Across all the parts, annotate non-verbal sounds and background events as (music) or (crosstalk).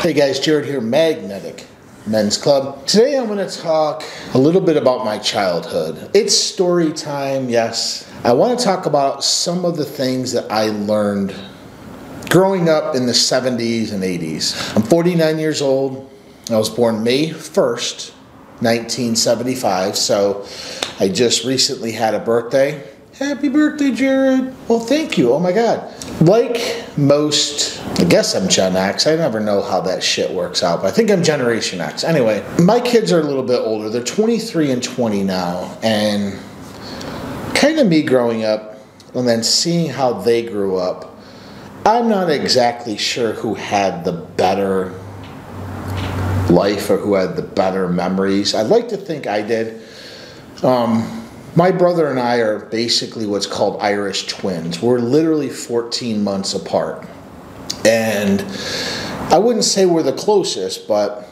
Hey guys, Jared here, Magnetic Men's Club. Today I'm going to talk a little bit about my childhood. It's story time, yes. I want to talk about some of the things that I learned growing up in the 70s and 80s. I'm 49 years old. I was born May 1st, 1975, so I just recently had a birthday. Happy birthday, Jared. Well, thank you. Oh my God. Like most, I guess I'm Gen X. I never know how that shit works out, but I think I'm Generation X. Anyway, my kids are a little bit older. They're 23 and 20 now. And kind of me growing up and then seeing how they grew up, I'm not exactly sure who had the better life or who had the better memories. I'd like to think I did. Um, my brother and I are basically what's called Irish twins. We're literally 14 months apart. And I wouldn't say we're the closest, but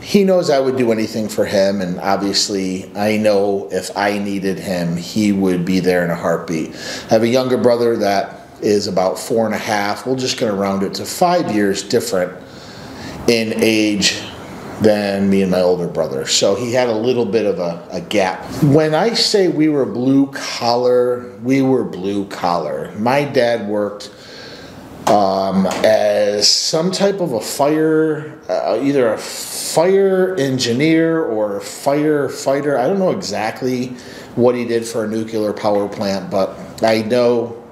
he knows I would do anything for him. And obviously, I know if I needed him, he would be there in a heartbeat. I have a younger brother that is about four and a half. We're just going to round it to five years different in age than me and my older brother. So he had a little bit of a, a gap. When I say we were blue collar, we were blue collar. My dad worked um, as some type of a fire, uh, either a fire engineer or firefighter. I don't know exactly what he did for a nuclear power plant, but I know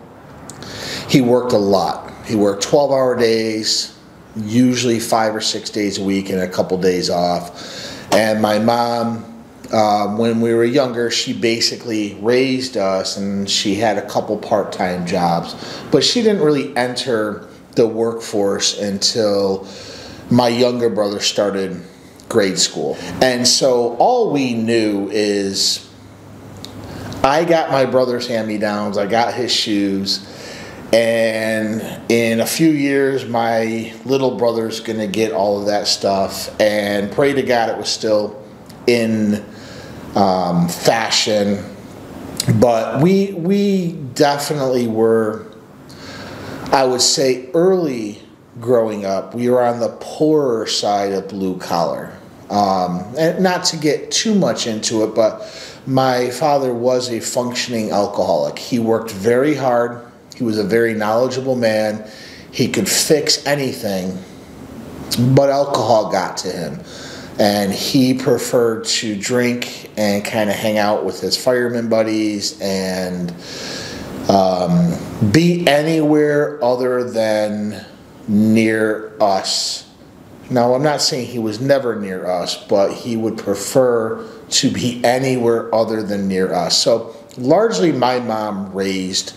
he worked a lot. He worked 12 hour days, usually five or six days a week and a couple days off. And my mom, um, when we were younger, she basically raised us and she had a couple part time jobs, but she didn't really enter the workforce until my younger brother started grade school. And so all we knew is I got my brother's hand me downs, I got his shoes and in a few years, my little brother's going to get all of that stuff. And pray to God it was still in um, fashion. But we, we definitely were, I would say, early growing up, we were on the poorer side of blue collar. Um, and not to get too much into it, but my father was a functioning alcoholic. He worked very hard he was a very knowledgeable man. He could fix anything, but alcohol got to him. And he preferred to drink and kind of hang out with his fireman buddies and um, be anywhere other than near us. Now, I'm not saying he was never near us, but he would prefer to be anywhere other than near us. So, largely, my mom raised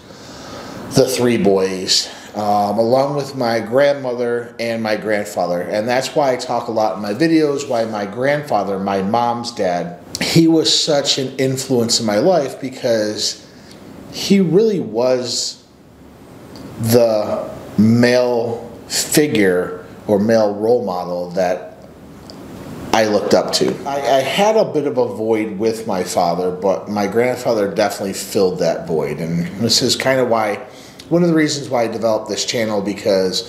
the three boys, um, along with my grandmother and my grandfather. And that's why I talk a lot in my videos, why my grandfather, my mom's dad, he was such an influence in my life because he really was the male figure or male role model that I looked up to. I, I, had a bit of a void with my father, but my grandfather definitely filled that void. And this is kind of why one of the reasons why I developed this channel because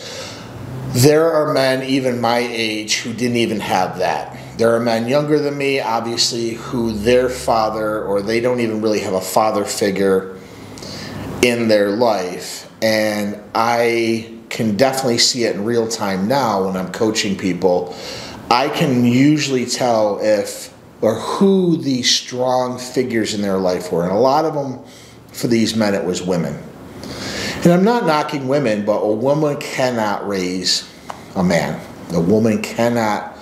there are men even my age who didn't even have that. There are men younger than me, obviously, who their father or they don't even really have a father figure in their life. And I can definitely see it in real time now when I'm coaching people. I can usually tell if or who the strong figures in their life were. And a lot of them, for these men, it was women. And I'm not knocking women, but a woman cannot raise a man. A woman cannot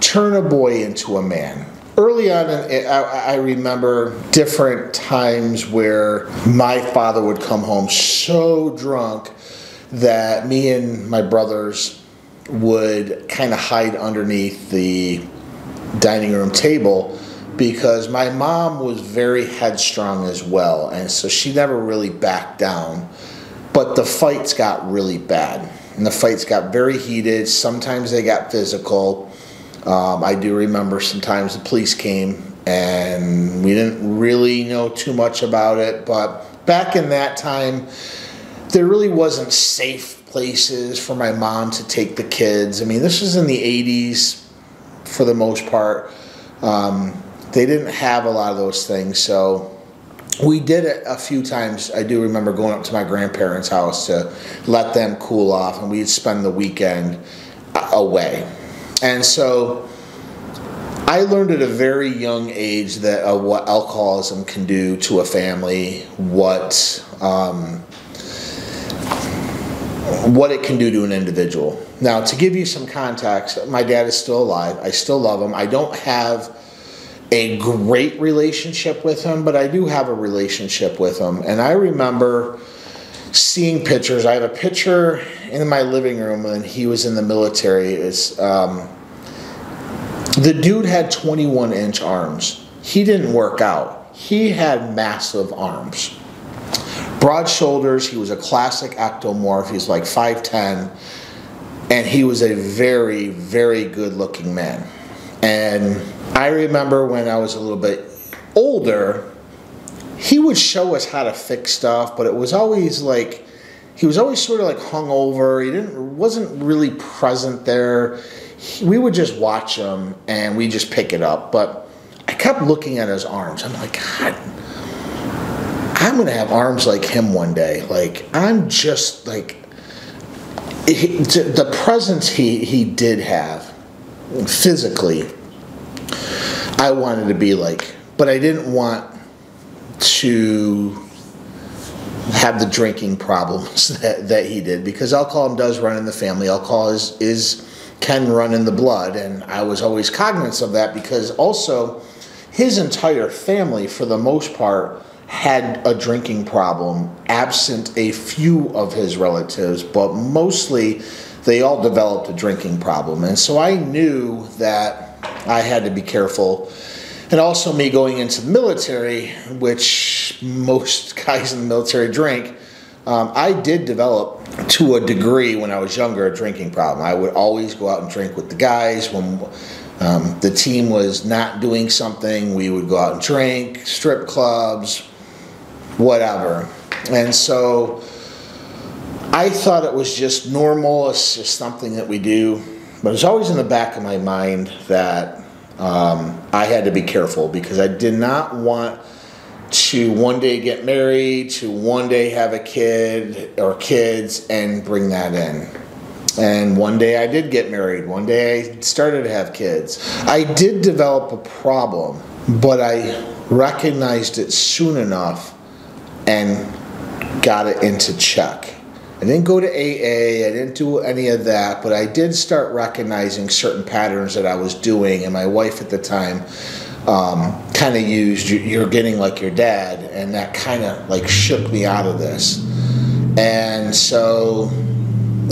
turn a boy into a man. Early on, I remember different times where my father would come home so drunk that me and my brothers would kind of hide underneath the dining room table because my mom was very headstrong as well, and so she never really backed down. But the fights got really bad. And the fights got very heated. Sometimes they got physical. Um, I do remember sometimes the police came and we didn't really know too much about it. But back in that time, there really wasn't safe places for my mom to take the kids. I mean, this was in the 80s for the most part. Um, they didn't have a lot of those things, so we did it a few times. I do remember going up to my grandparents' house to let them cool off, and we'd spend the weekend away. And so I learned at a very young age that uh, what alcoholism can do to a family, what um, what it can do to an individual. Now, to give you some context, my dad is still alive. I still love him. I don't have a great relationship with him, but I do have a relationship with him. And I remember seeing pictures. I have a picture in my living room when he was in the military. Is um, the dude had 21 inch arms. He didn't work out. He had massive arms. Broad shoulders. He was a classic ectomorph. He's like 5'10. And he was a very, very good looking man. And I remember when I was a little bit older, he would show us how to fix stuff, but it was always like he was always sort of like hung over. He didn't wasn't really present there. He, we would just watch him and we just pick it up. But I kept looking at his arms. I'm like, God, I'm gonna have arms like him one day. Like I'm just like he, the presence he he did have physically I wanted to be like, but I didn't want to have the drinking problems (laughs) that, that he did because alcohol does run in the family. Alcohol is, is can run in the blood, and I was always cognizant of that because also his entire family, for the most part, had a drinking problem, absent a few of his relatives, but mostly they all developed a drinking problem. And so I knew that I had to be careful. And also, me going into the military, which most (laughs) guys in the military drink, um, I did develop to a degree when I was younger a drinking problem. I would always go out and drink with the guys. When um, the team was not doing something, we would go out and drink, strip clubs, whatever. And so I thought it was just normal, it's just something that we do. But it's always in the back of my mind that um, I had to be careful because I did not want to one day get married, to one day have a kid or kids and bring that in. And one day I did get married. One day I started to have kids. I did develop a problem, but I recognized it soon enough and got it into check. I didn't go to AA, I didn't do any of that, but I did start recognizing certain patterns that I was doing, and my wife at the time um, kind of used you're getting like your dad, and that kind of like shook me out of this. And so,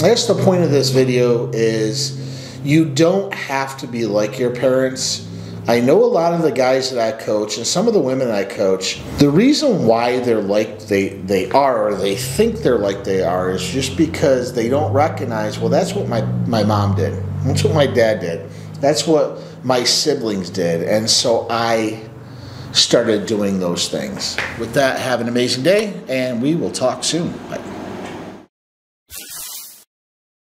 I guess the point of this video is you don't have to be like your parents I know a lot of the guys that I coach and some of the women I coach, the reason why they're like they, they are or they think they're like they are is just because they don't recognize, well, that's what my, my mom did. That's what my dad did. That's what my siblings did. And so I started doing those things. With that, have an amazing day and we will talk soon. Bye.